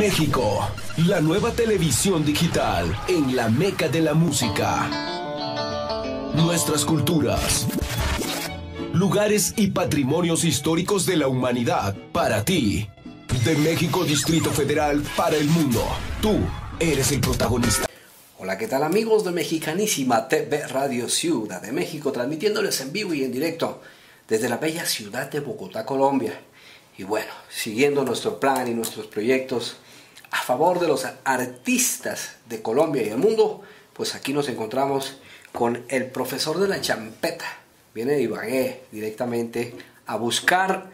México, la nueva televisión digital en la meca de la música. Nuestras culturas, lugares y patrimonios históricos de la humanidad para ti. De México Distrito Federal para el mundo. Tú eres el protagonista. Hola, ¿qué tal amigos de Mexicanísima TV Radio Ciudad de México, transmitiéndoles en vivo y en directo desde la bella ciudad de Bogotá, Colombia. Y bueno, siguiendo nuestro plan y nuestros proyectos a favor de los artistas de Colombia y el mundo, pues aquí nos encontramos con el profesor de la champeta. Viene de Ibagué directamente a buscar,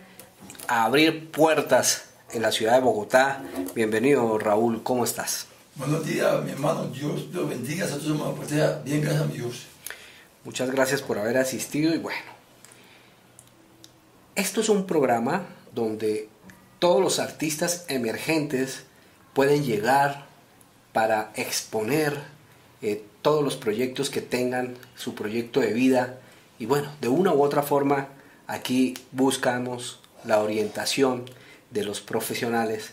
a abrir puertas en la ciudad de Bogotá. Bienvenido Raúl, ¿cómo estás? Buenos días, mi hermano. Dios lo bendiga. Nosotros somos bien, gracias a Dios. Muchas gracias por haber asistido y bueno. Esto es un programa donde todos los artistas emergentes pueden llegar para exponer eh, todos los proyectos que tengan, su proyecto de vida. Y bueno, de una u otra forma, aquí buscamos la orientación de los profesionales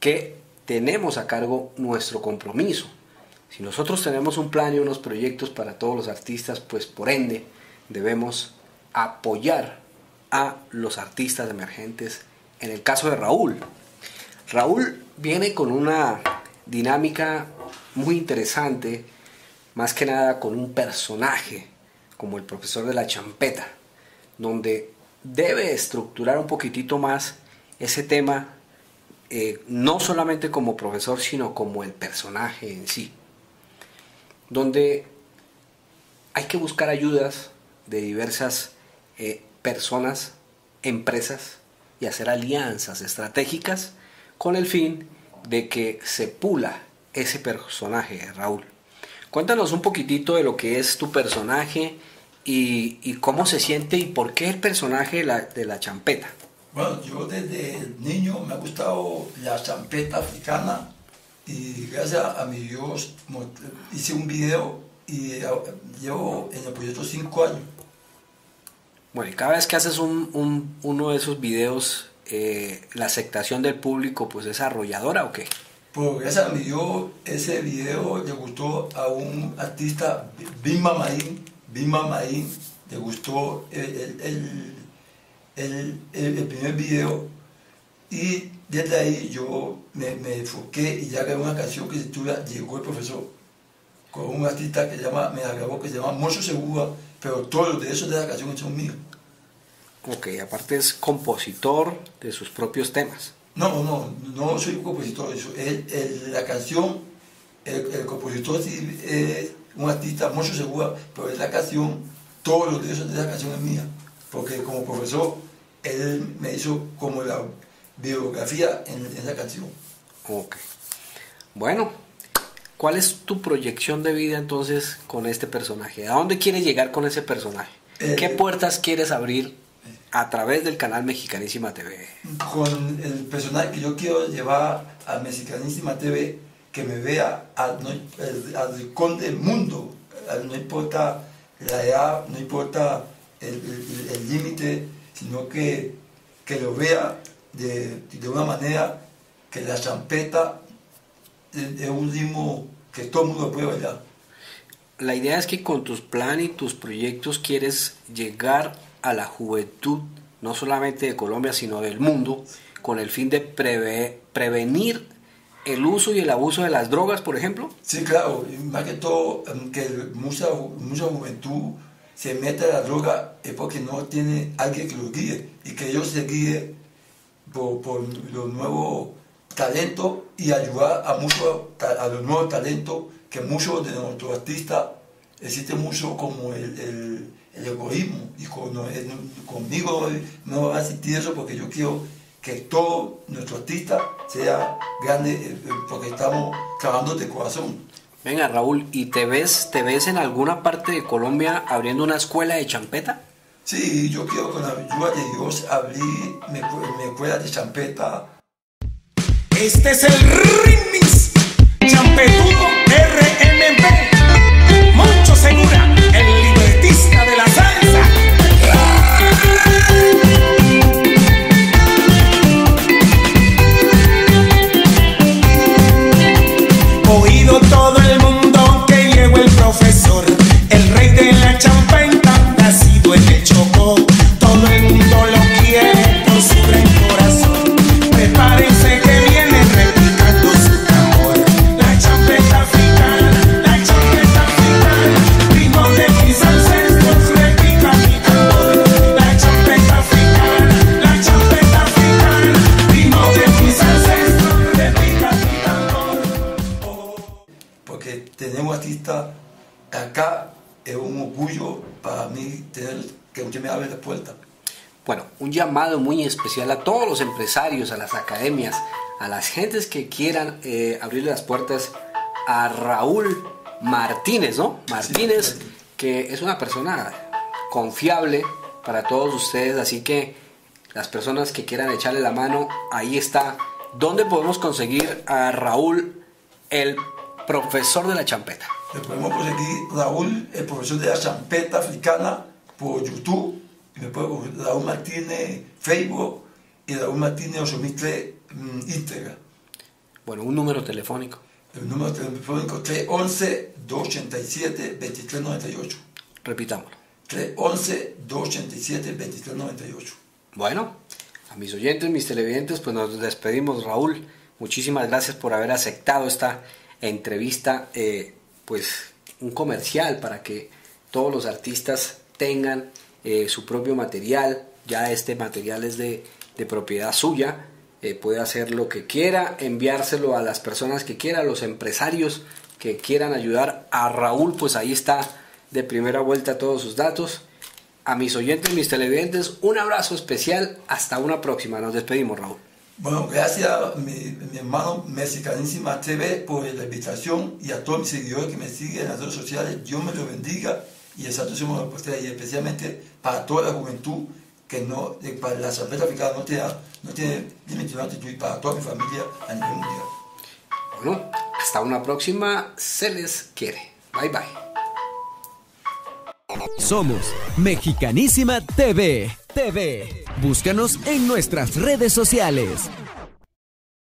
que tenemos a cargo nuestro compromiso. Si nosotros tenemos un plan y unos proyectos para todos los artistas, pues por ende debemos apoyar a los artistas emergentes. En el caso de Raúl, Raúl viene con una dinámica muy interesante, más que nada con un personaje como el profesor de la champeta, donde debe estructurar un poquitito más ese tema, eh, no solamente como profesor, sino como el personaje en sí, donde hay que buscar ayudas de diversas eh, personas, empresas, y hacer alianzas estratégicas con el fin de que se pula ese personaje, Raúl. Cuéntanos un poquitito de lo que es tu personaje y, cómo se siente y por qué el personaje de la, champeta. Bueno, yo desde niño me ha gustado la champeta africana y gracias a mi Dios hice un video y llevo en el proyecto cinco años. Bueno, y cada vez que haces un, uno de esos videos eh, la aceptación del público pues es arrolladora o qué? Pues gracias a mi Dios, ese video le gustó a un artista, Bimba Maín, Bimba Maín, le gustó el, el, primer video y desde ahí yo me, me, enfoqué y ya grabé una canción que se titula Llegó el profesor con un artista que llama, me grabó que se llama Mocho Segura, pero todos los derechos de esa canción son míos. Ok, aparte es compositor de sus propios temas. No, no, no soy compositor. la canción, el, compositor sí es un artista mucho seguro, pero es la canción, todos los derechos de esa canción es mía. Porque como profesor, él me hizo como la biografía en, esa canción. Ok. Bueno, ¿cuál es tu proyección de vida entonces con este personaje? ¿A dónde quieres llegar con ese personaje? ¿Qué eh, puertas quieres abrir a través del canal Mexicanísima TV. Con el personaje que yo quiero llevar a Mexicanísima TV, que me vea al, rincón del mundo, no importa la edad, no importa el límite, sino que, que, lo vea de, de, una manera que la champeta es un ritmo que todo el mundo puede bailar. La idea es que con tus planes y tus proyectos quieres llegar a la juventud, no solamente de Colombia, sino del mundo, con el fin de prevenir el uso y el abuso de las drogas, por ejemplo? Sí, claro, más que todo em, que mucha, mucha juventud se mete a la droga es porque no tiene alguien que los guíe y que ellos se guíen por, por los nuevos talentos y ayudar a, muchos, a los nuevos talentos que muchos de nuestros artistas existen mucho como el el egoísmo. Y conmigo no va a existir eso porque yo quiero que todo nuestro artista sea grande eh, eh, porque estamos trabajando de corazón. Venga Raúl, ¿y te ves, te ves en alguna parte de Colombia abriendo una escuela de champeta? Sí, yo quiero con la ayuda de Dios abrir mi, mi escuela de champeta. Este es el remix champetudo RMB. Para mí tener que usted me abre la puerta. Bueno, un llamado muy especial a todos los empresarios, a las academias, a las gentes que quieran eh, abrir las puertas a Raúl Martínez, ¿no? Martínez, que es una persona confiable para todos ustedes, así que las personas que quieran echarle la mano, ahí está. ¿Dónde podemos conseguir a Raúl, el profesor de la champeta? Le podemos conseguir Raúl, el profesor de la champeta africana, por YouTube. Y me conseguir Raúl Martínez Facebook y Raúl Martínez 8003 mm, Instagram. Bueno, un número telefónico. El número telefónico 311-287-2398. Repitámoslo. 311-287-2398. Bueno, a mis oyentes, mis televidentes, pues nos despedimos, Raúl. Muchísimas gracias por haber aceptado esta entrevista, eh, pues un comercial para que todos los artistas tengan eh, su propio material. Ya este material es de, propiedad suya. Eh, puede hacer lo que quiera, enviárselo a las personas que quiera, a los empresarios que quieran ayudar a Raúl, pues ahí está de primera vuelta todos sus datos. A mis oyentes, mis televidentes, un abrazo especial. Hasta una próxima. Nos despedimos, Raúl. Bueno, gracias a mi, mi hermano Mexicanísima TV por la invitación y a todos mis seguidores que me siguen en las redes sociales. Dios me lo bendiga y exacto somos la postura y especialmente para toda la juventud que no, de- para la champeta africana no tiene, no tiene de altitud y para toda mi familia a nivel mundial. Bueno, hasta una próxima. Se les quiere. Bye bye. Somos Mexicanísima TV. TV. Búscanos en nuestras redes sociales.